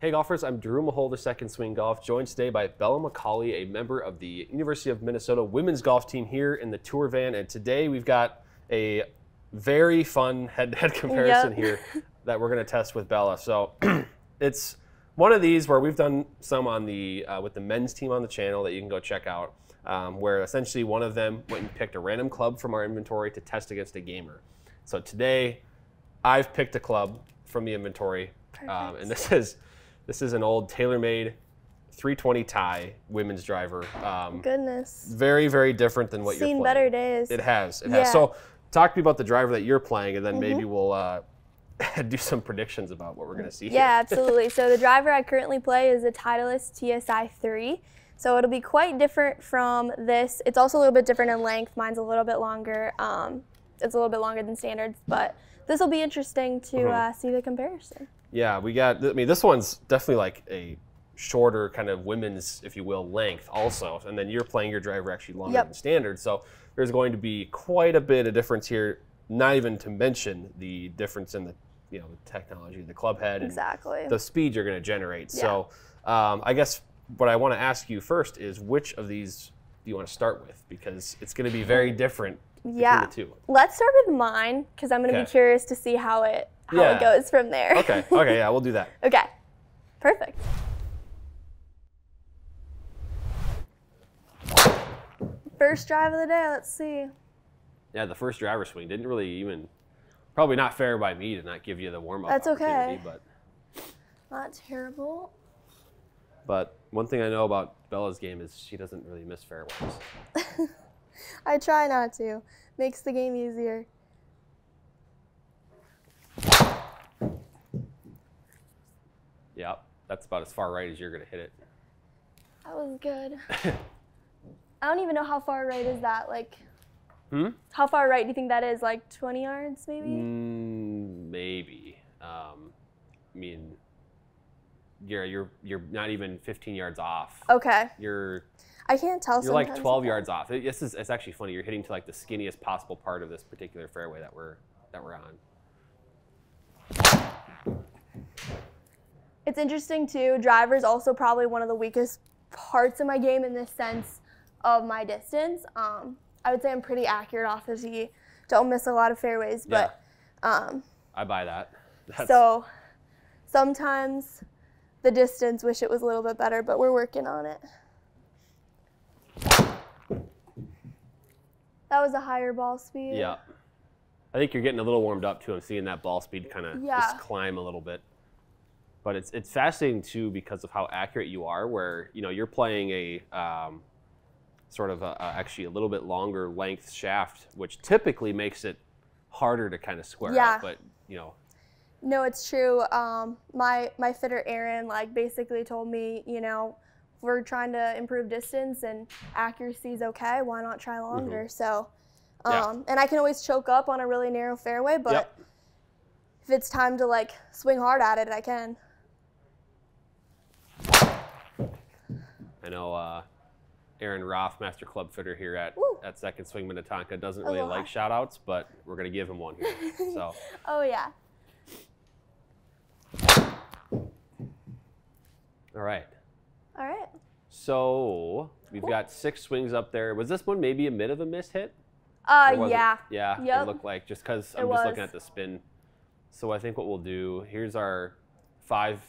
Hey golfers, I'm Drew Mahowald, Second Swing Golf, joined today by Bella McCauley, a member of the University of Minnesota women's golf team here in the tour van. And today we've got a very fun head-to-head comparison Yep. here that we're going to test with Bella. So it's one of these where we've done some on the uh, with the men's team on the channel that you can go check out, um, where essentially one of them went and picked a random club from our inventory to test against a gamer. So today, I've picked a club from the inventory, um, and this is this is an old TaylorMade 320 tie women's driver. Um, Goodness. very very different than what you're Seen better days. It has. It Yeah. Has. So talk to me about the driver that you're playing, and then maybe we'll uh, do some predictions about what we're going to see. Here. Yeah, absolutely. so the driver I currently play is a Titleist TSI 3. So it'll be quite different from this. It's also a little bit different in length. Mine's a little bit longer. Um, it's a little bit longer than standards, but this will be interesting to Mm-hmm. uh, see the comparison. Yeah, we got. I mean, this one's definitely like a shorter kind of women's, if you will, length also, and then you're playing your driver actually longer Yep. than standard. So there's going to be quite a bit of difference here. Not even to mention the difference in the you know the technology, the club head, and Exactly. the speed you're going to generate. So um, I guess what I want to ask you first is which of these do you want to start with because it's going to be very different yeah. between the two. Let's start with mine because I'm going to Okay. be curious to see how it how Yeah. it goes from there. Okay. Okay. Yeah, we'll do that. okay. Perfect. First drive of the day. Let's see. Yeah, the first driver swing didn't really even, probably not fair by me to not give you the warm up. That's okay. opportunity, But Not terrible. but one thing I know about Bella's game is she doesn't really miss fairways. I try not to. Makes the game easier. Yep, that's about as far right as you're gonna hit it. That was good. I don't even know how far right is that. Like, Hmm? how far right do you think that is? Like 20 yards, maybe? Mm, maybe. Um, I mean, you're you're you're not even 15 yards off. Okay. You're I can't tell. you're like 12 with yards off. It- This is it's actually funny. You're hitting to like the skinniest possible part of this particular fairway that we're that we're on. It's interesting too. Driver's also probably one of the weakest parts of my game in this sense of my distance. Um, I would say I'm pretty accurate off the tee. Don't miss a lot of fairways, but um, I buy that. That's, so sometimes the distance wish it was a little bit better, but we're working on it. That was a higher ball speed. Yeah. I think you're getting a little warmed up too. I'm seeing that ball speed kind of Yeah. just climb a little bit. But it's it's fascinating too because of how accurate you are. Where you know you're playing a um, sort of a, a, actually a little bit longer length shaft, which typically makes it harder to kind of square Yeah. up. But you know, No, it's true. Um, my my fitter Aaron like basically told me, you know, we're trying to improve distance and accuracy is okay. Why not try longer? So, um, Mm-hmm. Yeah. and I can always choke up on a really narrow fairway, but Yep. if it's time to like swing hard at it, I can. I know uh, Aaron Roth, Master Club Fitter here at Woo. at Second Swing Minnetonka, doesn't really wow. like shout outs, but we're gonna give him one here. So. Oh yeah. All right. All right. So we've got six swings up there. Was this one maybe a bit of a miss hit? Uh, was it- yeah. Yeah, Yep. it looked like just because I'm just looking at the spin. So I think what we'll do here's our five,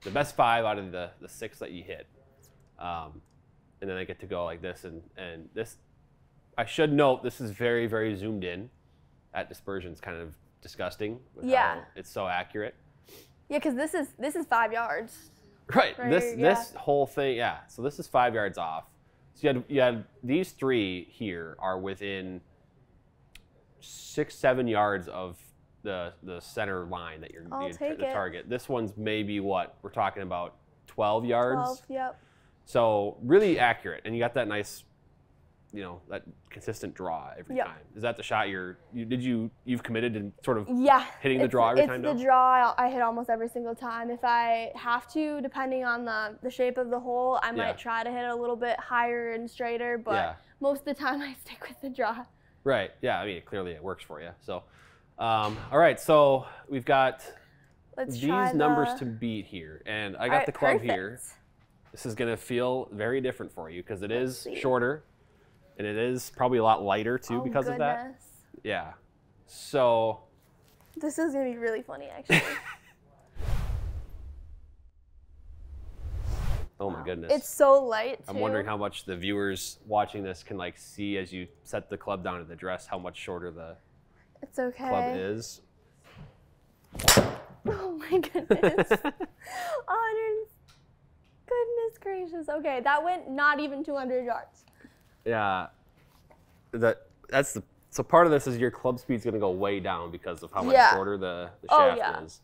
the best five out of the the six that you hit, um, and then I get to go like this and and this. I should note this is very very zoomed in. At dispersion's kind of disgusting. With Yeah. it's so accurate. Yeah, because this is this is five yards. Right. Right this here, yeah. this whole thing, yeah. So this is five yards off. So you had you had these three here are within six seven yards of the the center line that you're I'll the, the target. This one's maybe what we're talking about, twelve yards. Twelve. Yep. So really accurate, and you got that nice, you know, that consistent draw every Yep. time. Is that the shot you're? You, did you you've committed to sort of? Yeah. Hitting the it's- draw every it's time the draw I hit almost every single time. If I have to, depending on the, the shape of the hole, I Yeah. might try to hit it a little bit higher and straighter, but Yeah. most of the time I stick with the draw. Right. Yeah. I mean, clearly it works for you. So, um, all right. So we've got Let's these try numbers the- to beat here, and I got Alright, the club here. This is gonna feel very different for you because it Let's is see. shorter, and it is probably a lot lighter too Oh, because of that. Yeah. So This is gonna be really funny, actually. Oh my goodness. it's so light. Too. I'm wondering how much the viewers watching this can like see as you set the club down to the dress how much shorter the It's okay. club is. Oh my goodness. oh, goodness gracious. Okay, that went not even 200 yards. Yeah. That that's the so part of this is your club speed's gonna go way down because of how much Yeah. shorter the, the Oh, shaft yeah. is.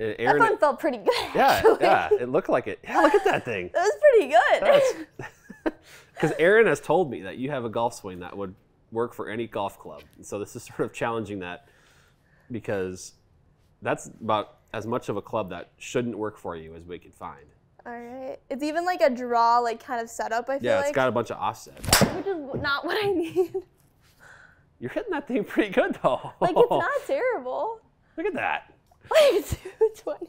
And That one felt pretty good. yeah, actually. yeah, it looked like it. Yeah, look at that thing. That was pretty good. Because Aaron has told me that you have a golf swing that would work for any golf club. And so this is sort of challenging that because that's about as much of a club that shouldn't work for you as we could find. All right. It's even like a draw, like kind of setup. I feel Yeah, like, it's got a bunch of offset. which is not what I need. You're hitting that thing pretty good though. like it's not terrible. Look at that. Like 220.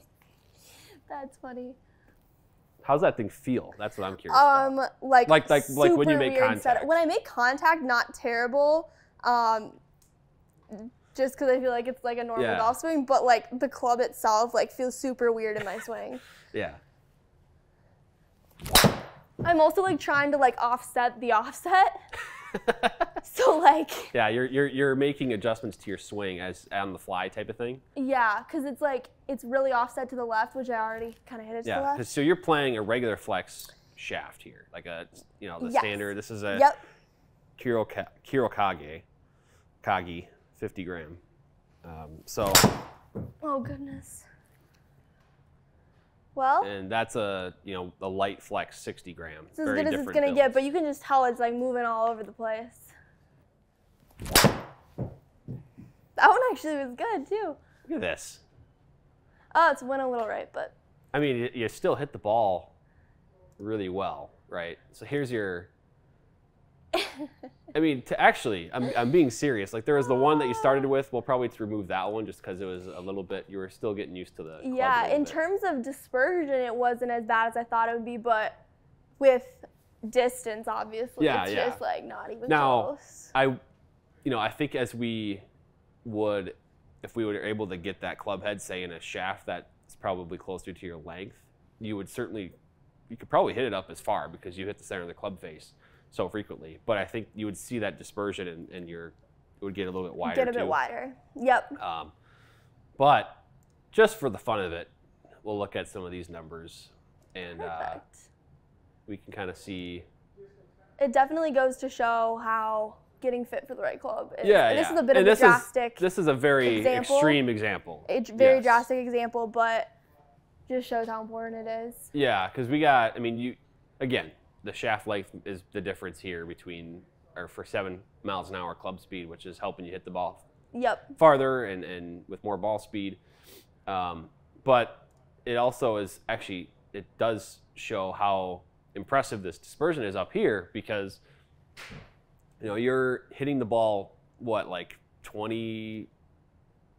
That's funny. How's that thing feel? That's what I'm curious about. Um, like Like- like- like when you make contact. setup. When I make contact, not terrible. Um, just because I feel like it's like a normal Yeah. golf swing, but like the club itself, like feels super weird in my swing. Yeah. I'm also like trying to like offset the offset. So like, Yeah, you're, you're you're making adjustments to your swing as on the fly type of thing. yeah, because it's like it's really offset to the left, which I already kind of hit it to the Yeah. left. 'cause- So you're playing a regular flex shaft here, like a you know the Yes. standard. This is a Yep. Kiroka- Kurokage, Kagi, 50 gram. Um, so, Oh goodness. Well, and that's a you know a light flex 60 gram. it's as good as it's gonna get, but you can just tell it's like moving all over the place. That one actually was good too. Look at this. Oh, it's went a little right, but I mean, you still hit the ball really well, right? So here's your. I mean, to actually, I'm, I'm being serious. Like there was the one that you started with. We'll probably remove that one just because it was a little bit. You were still getting used to the. yeah, in bit. terms of dispersion, it wasn't as bad as I thought it would be, but with distance, obviously, Yeah, it's yeah. just like not even Now, close. I, you know, I think as we would, if we were able to get that club head, say in a shaft that's probably closer to your length, you would certainly, you could probably hit it up as far because you hit the center of the club face so frequently. But I think you would see that dispersion and, and your, it would get a little bit wider Get a bit too. wider. Yep. Um, but just for the fun of it, we'll look at some of these numbers and uh, we can kind of see. it definitely goes to show how getting fit for the right club is. Yeah, And yeah. This is a bit and of a drastic, Is, this is a very example. extreme example. a very Yes. drastic example, but just shows how important it is. Yeah, because we got. I mean, you again. The shaft length is the difference here between, or for seven miles an hour club speed, which is helping you hit the ball Yep. farther and, and with more ball speed. Um, but it also is actually, it does show how impressive this dispersion is up here because, you know, you're hitting the ball, what, like 20,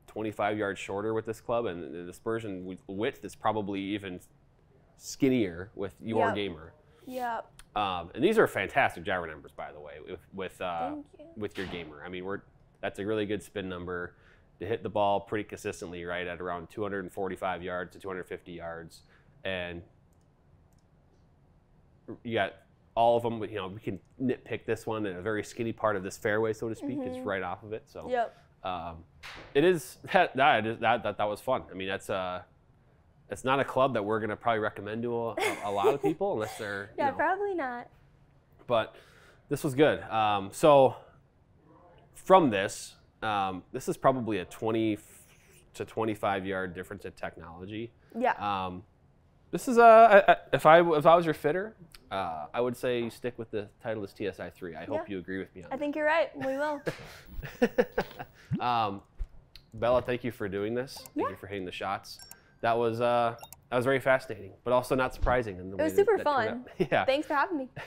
25 yards shorter with this club, and the dispersion width is probably even skinnier with your Yep. gamer. Yep. Um, and these are fantastic gyro numbers, by the way, with with uh, you. with your gamer. I mean, we're that's a really good spin number to hit the ball pretty consistently, right at around 245 yards to 250 yards, and you got all of them. You know, we can nitpick this one in a very skinny part of this fairway, so to speak. is right off of it, so Yep. um, it is that that that that was fun. I mean, that's uh it's not a club that we're gonna probably recommend to a, a lot of people unless they're Yeah, you know, probably not. but this was good. Um, so from this, um, this is probably a 20 f- to 25 yard difference in technology. Yeah. Um, this is a I- if I if I was your fitter, uh, I would say you stick with the Titleist TSI 3. I hope Yeah. you agree with me on that. I think you're right. We will. um, Bella, thank you for doing this. Thank Yeah. you for hitting the shots. That was uh, that was very fascinating, but also not surprising. In the way was super fun. Yeah. Thanks for having me.